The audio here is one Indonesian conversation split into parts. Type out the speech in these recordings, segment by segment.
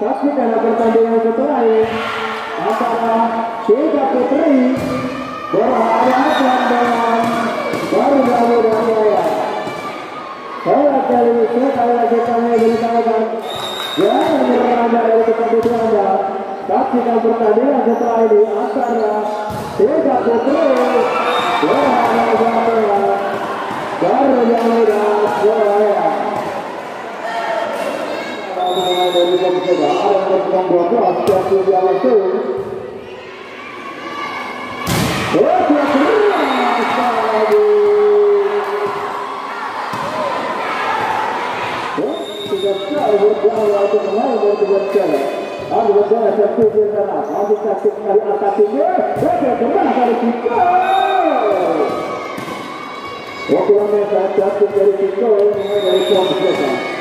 saksikan pertandingan setelah ini antara Tiga Putri berhadapan dengan Garuda Muda Jaya. Saya kali ini sekali lagi kami beritahukan berada dari kepentingan Anda pertandingan setelah ini Putri berhadapan dengan dari Waktu lama saya jatuh dari situ, mulai dari tuan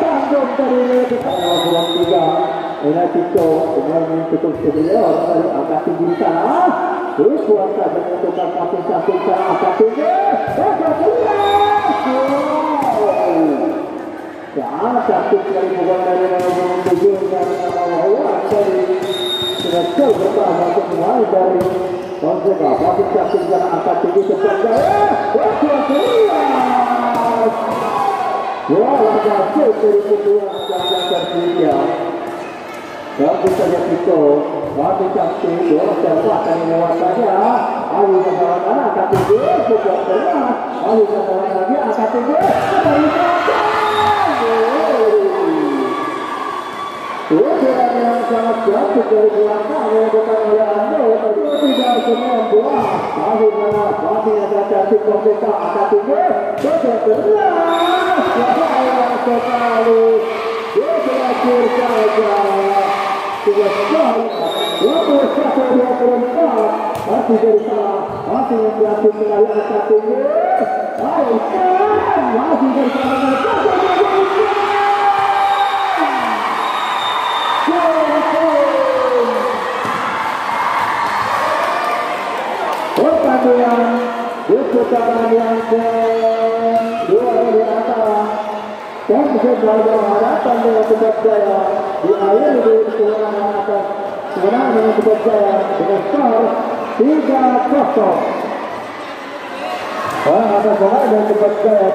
sanggup dari ruang tiga. Ini Tito, dengan cukup senior dari angkat tinggi sana. Terus kuasa tukar satu satu sana angkat tinggi. Sangat cantik dari bukan dari nomor tujuh dan nomor dari sudah jauh pertama semua dari Fonseca, tapi cantik dan angkat tinggi seperti Angkat tinggi. Bola kesalahan lagi, sangat dari belakang bukan oleh tapi tidak semua buah. Tapi mana, tapi ada cantik komplika, angkat tinggi. Satu Masih dari salah Masih berhasil sekali tinggi Ayo Masih dari salah Pertandingan di putaran yang antara dan sebagai hadapan dengan Sebab Jaya di akhir di kemenangan atas kemenangan dengan Sebab Jaya dengan skor 3-0. Orang atas kemenangan dengan Sebab Jaya